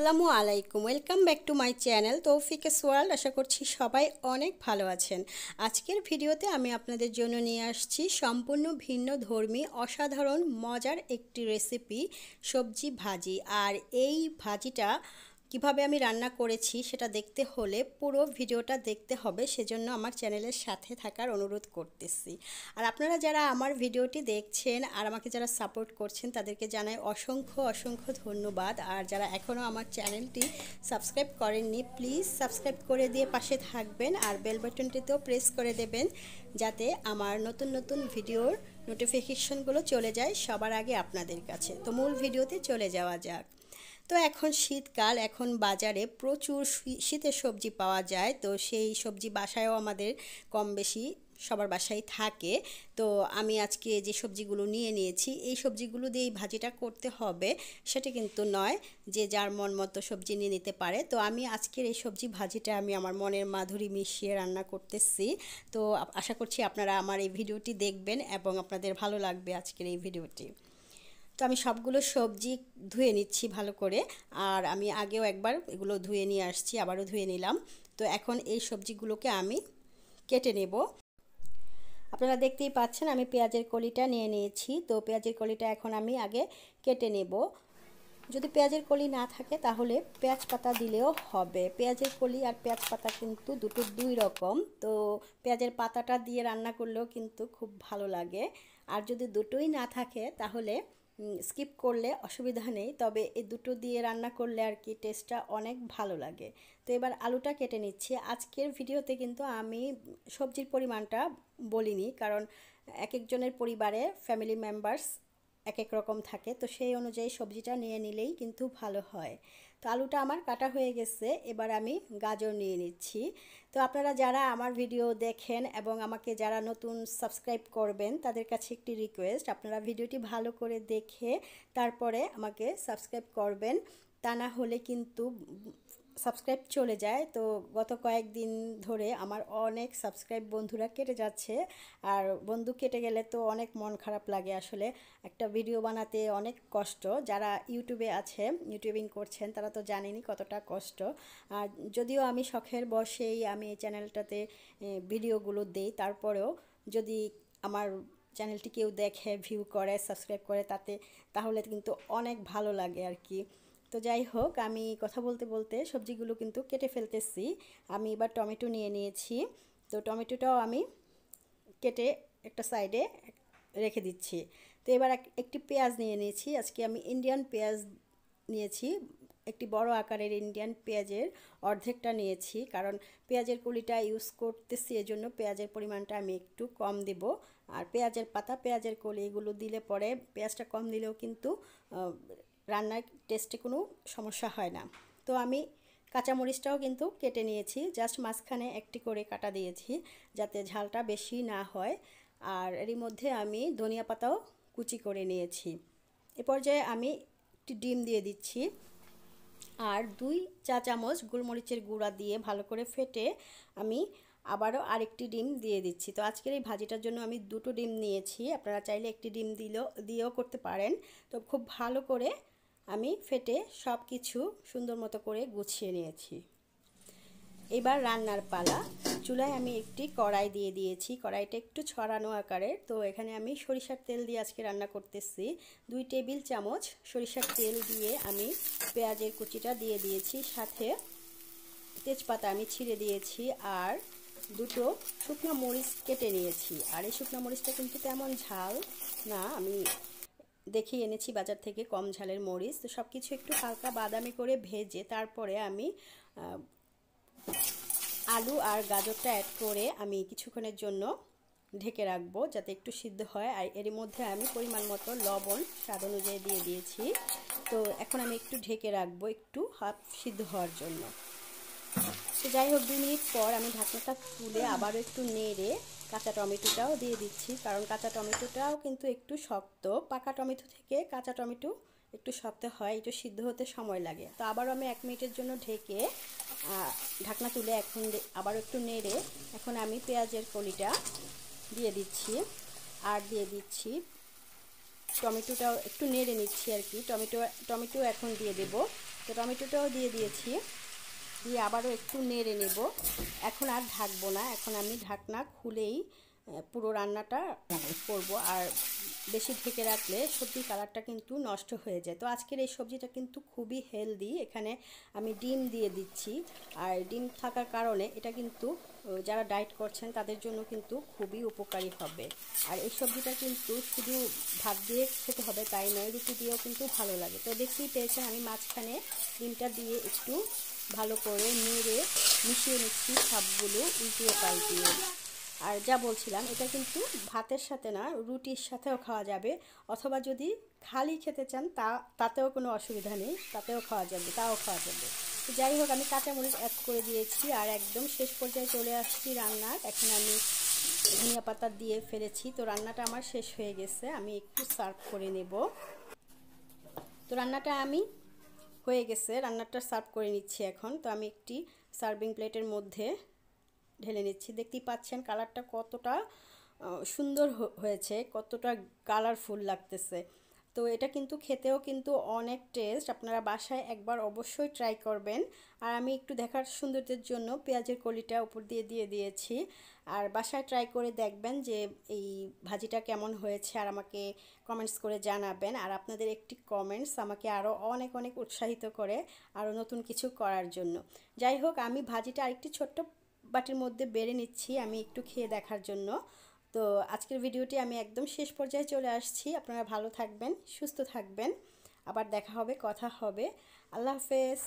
আসসালামু আলাইকুম। Welcome back to my channel Toufique's world আশা করছি সবাই অনেক ভালো আছেন। আজকের ভিডিওতে আমি আপনাদের জন্য নিয়ে আসছি সম্পূর্ণ ভিন্ন ধর্মী, অসাধারণ, মজার একটি রেসিপি সবজি ভাজি। আর এই ভাজিটা কীভাবে আমি রান্না করেছি সেটা দেখতে হলে পুরো ভিডিওটা দেখতে হবে, সেজন্য আমার চ্যানেলের সাথে থাকার অনুরোধ করতেছি। আর আপনারা যারা আমার ভিডিওটি দেখছেন আর আমাকে যারা সাপোর্ট করছেন, তাদেরকে জানাই অসংখ্য অসংখ্য ধন্যবাদ। আর যারা এখনও আমার চ্যানেলটি সাবস্ক্রাইব করেননি, প্লিজ সাবস্ক্রাইব করে দিয়ে পাশে থাকবেন আর বেল বাটনটিতেও প্রেস করে দেবেন, যাতে আমার নতুন নতুন ভিডিওর নোটিফিকেশনগুলো চলে যায় সবার আগে আপনাদের কাছে। তো মূল ভিডিওতে চলে যাওয়া যাক। তো এখন শীতকাল, এখন বাজারে প্রচুর শীতের সবজি পাওয়া যায়। তো সেই সবজি বাসায়ও আমাদের কম বেশি সবার বাসায় থাকে। তো আমি আজকে যে সবজিগুলো নিয়ে নিয়েছি, এই সবজিগুলো দিয়েই ভাজিটা করতে হবে। সেটা কিন্তু নয় যে যার মন মতো সবজি নিয়ে নিতে পারে। তো আমি আজকের এই সবজি ভাজিটা আমি আমার মনের মাধুরী মিশিয়ে রান্না করতেছি। তো আশা করছি আপনারা আমার এই ভিডিওটি দেখবেন এবং আপনাদের ভালো লাগবে আজকের এই ভিডিওটি। তো আমি সবগুলো সবজি ধুয়ে নিচ্ছি ভালো করে। আর আমি আগেও একবার এগুলো ধুয়ে নিয়ে আসছি, আবারও ধুয়ে নিলাম। তো এখন এই সবজিগুলোকে আমি কেটে নেব। আপনারা দেখতেই পাচ্ছেন আমি পেঁয়াজের কলিটা নিয়ে নিয়েছি। তো পেঁয়াজের কলিটা এখন আমি আগে কেটে নেব। যদি পেঁয়াজের কলি না থাকে তাহলে পেঁয়াজ পাতা দিলেও হবে। পেঁয়াজের কলি আর পেঁয়াজ পাতা কিন্তু দুটো দুই রকম। তো পেঁয়াজের পাতাটা দিয়ে রান্না করলেও কিন্তু খুব ভালো লাগে। আর যদি দুটোই না থাকে তাহলে স্কিপ করলে অসুবিধা নেই, তবে এই দুটো দিয়ে রান্না করলে আর কি টেস্টটা অনেক ভালো লাগে। তো এবার আলুটা কেটে নিচ্ছি। আজকের ভিডিওতে কিন্তু আমি সবজির পরিমাণটা বলিনি, কারণ এক একজনের পরিবারে ফ্যামিলি মেম্বার্স এক এক রকম থাকে, তো সেই অনুযায়ী সবজিটা নিয়ে নিলেই কিন্তু ভালো হয়। তো আলুটা আমার কাটা হয়ে গেছে, এবার আমি গাজর নিয়ে নিচ্ছি। তো আপনারা যারা আমার ভিডিও দেখেন এবং আমাকে যারা নতুন সাবস্ক্রাইব করবেন, তাদের কাছে একটি রিকোয়েস্ট আপনারা ভিডিওটি ভালো করে দেখে তারপরে আমাকে সাবস্ক্রাইব করবেন। তা না হলে কিন্তু সাবস্ক্রাইব চলে যায়। তো গত কয়েকদিন ধরে আমার অনেক সাবস্ক্রাইব বন্ধুরা কেটে যাচ্ছে। আর বন্ধু কেটে গেলে তো অনেক মন খারাপ লাগে আসলে। একটা ভিডিও বানাতে অনেক কষ্ট। যারা ইউটিউবে আছে ইউটিউবিং করছেন, তারা তো জানেনি কতটা কষ্ট। আর যদিও আমি শখের বসেই আমি এই চ্যানেলটাতে ভিডিওগুলো দেই, তারপরেও যদি আমার চ্যানেলটি কেউ দেখে ভিউ করে সাবস্ক্রাইব করে, তাতে, তাহলে কিন্তু অনেক ভালো লাগে আর কি। তো যাই হোক, আমি কথা বলতে বলতে সবজিগুলো কিন্তু কেটে ফেলতেছি। আমি এবার টমেটো নিয়ে নিয়েছি। তো টমেটোটাও আমি কেটে একটা সাইডে রেখে দিচ্ছি। তো এবার একটি পেঁয়াজ নিয়ে নিয়েছি। আজকে আমি ইন্ডিয়ান পেঁয়াজ নিয়েছি। একটি বড় আকারের ইন্ডিয়ান পেঁয়াজের অর্ধেকটা নিয়েছি। কারণ পেঁয়াজের কুলিটা ইউজ করতেছি, এজন্য পেঁয়াজের পরিমাণটা আমি একটু কম দেব। আর পেঁয়াজের পাতা, পেঁয়াজের কলি এগুলো দিলে পরে পেঁয়াজটা কম দিলেও কিন্তু রান্নার টেস্টে কোনো সমস্যা হয় না। তো আমি কাঁচামরিচটাও কিন্তু কেটে নিয়েছি জাস্ট মাঝখানে একটি করে কাটা দিয়েছি যাতে ঝালটা বেশি না হয়। আর এরই মধ্যে আমি ধনিয়া পাতাও কুচি করে নিয়েছি। এ পর্যায়ে আমি একটি ডিম দিয়ে দিচ্ছি। আর দুই চা চামচ গোলমরিচের গুঁড়া দিয়ে ভালো করে ফেটে আমি আবারও আরেকটি ডিম দিয়ে দিচ্ছি। তো আজকের এই ভাজিটার জন্য আমি দুটো ডিম নিয়েছি। আপনারা চাইলে একটি ডিম দিলেও, দিয়েও করতে পারেন। তো খুব ভালো করে আমি ফেটে সব কিছু সুন্দর মতো করে গুছিয়ে নিয়েছি। এবার রান্নার পালা। চুলায় আমি একটি কড়াই দিয়ে দিয়েছি। কড়াইটা একটু ছড়ানো আকারের তো এখানে আমি সরিষার তেল দিয়ে আজকে রান্না করতেছি। দুই টেবিল চামচ সরিষার তেল দিয়ে আমি পেঁয়াজের কুচিটা দিয়ে দিয়েছি। সাথে তেজপাতা আমি ছিঁড়ে দিয়েছি আর দুটো শুকনো মরিচ কেটে নিয়েছি। আর এই শুকনো মরিচটা কিন্তু তেমন ঝাল না। আমি দেখে এনেছি বাজার থেকে কম ঝালের মরিচ। তো সব কিছু একটু হালকা বাদামি করে ভেজে তারপরে আমি আলু আর গাজরটা অ্যাড করে আমি কিছুক্ষণের জন্য ঢেকে রাখব যাতে একটু সিদ্ধ হয়। আর এর মধ্যে আমি পরিমাণ মতো লবণ স্বাদ অনুযায়ী দিয়ে দিয়েছি। তো এখন আমি একটু ঢেকে রাখব একটু হাফ সিদ্ধ হওয়ার জন্য। তো যাই হোক, দু মিনিট পর আমি ঢাকনাটা তুলে আবারও একটু নেড়ে কাঁচা টমেটোটাও দিয়ে দিচ্ছি, কারণ কাঁচা টমেটোটাও কিন্তু একটু শক্ত। পাকা টমেটো থেকে কাঁচা টমেটো একটু শক্ত হয়, একটু সিদ্ধ হতে সময় লাগে। তো আবারও আমি এক মিনিটের জন্য ঢেকে ঢাকনা তুলে এখন আবারও একটু নেড়ে এখন আমি পেঁয়াজের কলিটা দিয়ে দিচ্ছি। আর দিয়ে দিচ্ছি টমেটোটাও একটু নেড়ে নিচ্ছি আর কি। টমেটো টমেটো এখন দিয়ে দেব। তো টমেটোটাও দিয়ে দিয়েছি। দিয়ে আবারও একটু নেড়ে নেব। এখন আর ঢাকবো না। এখন আমি ঢাকনা খুলেই পুরো রান্নাটা করব। আর বেশি ঢেকে রাখলে সবজির কালারটা কিন্তু নষ্ট হয়ে যায়। তো আজকের এই সবজিটা কিন্তু খুবই হেলদি। এখানে আমি ডিম দিয়ে দিচ্ছি। আর ডিম থাকার কারণে এটা কিন্তু যারা ডায়েট করছেন তাদের জন্য কিন্তু খুবই উপকারী হবে। আর এই সবজিটা কিন্তু শুধু ভাত দিয়ে খেতে হবে, তাই নয়, রুটি দিয়েও কিন্তু ভালো লাগে। তো দেখতেই পেয়েছেন আমি মাঝখানে ডিমটা দিয়ে একটু ভালো করে নেড়ে মিশিয়ে নিচ্ছি সবগুলো উল্টিয়ে পাল্টিয়ে। আর যা বলছিলাম, এটা কিন্তু ভাতের সাথে না, রুটির সাথেও খাওয়া যাবে। অথবা যদি খালি খেতে চান, তা, তাতেও কোনো অসুবিধা নেই, তাতেও খাওয়া যাবে, তাও খাওয়া যাবে। যাই হোক, আমি কাঁচামরিচ অ্যাড করে দিয়েছি আর একদম শেষ পর্যায়ে চলে আসছি রান্নার। এখন আমি ধনিয়া পাতা দিয়ে ফেলেছি। তো রান্নাটা আমার শেষ হয়ে গেছে, আমি একটু সার্ভ করে নেব। তো রান্নাটা আমি হয়ে গেছে, রান্নাটা সার্ভ করে নিচ্ছি এখন। তো আমি একটি সার্ভিং প্লেটের মধ্যে ঢেলে নিচ্ছি। দেখতেই পাচ্ছেন কালারটা কতটা সুন্দর হয়েছে, কতটা কালারফুল লাগতেছে। তো এটা কিন্তু খেতেও কিন্তু অনেক টেস্ট আপনারা বাসায় একবার অবশ্যই ট্রাই করবেন। আর আমি একটু দেখার সৌন্দর্যের জন্য পেঁয়াজের কলিটা উপর দিয়ে দিয়ে দিয়েছি। আর বাসায় ট্রাই করে দেখবেন যে এই ভাজিটা কেমন হয়েছে আর আমাকে কমেন্টস করে জানাবেন। আর আপনাদের একটি কমেন্টস আমাকে আরও অনেক অনেক উৎসাহিত করে আরও নতুন কিছু করার জন্য। যাই হোক, আমি ভাজিটা আরেকটি ছোট্ট বাটির মধ্যে বেড়ে নিচ্ছি। আমি একটু খেয়ে দেখার জন্য। তো আজকের ভিডিওটি আমি একদম শেষ পর্যায়ে চলে আসছি। আপনারা ভালো থাকবেন, সুস্থ থাকবেন। আবার দেখা হবে, কথা হবে। আল্লাহ হাফেজ।